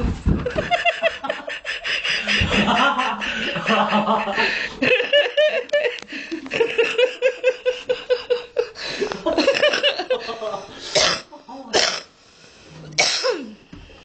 ハハハハハ!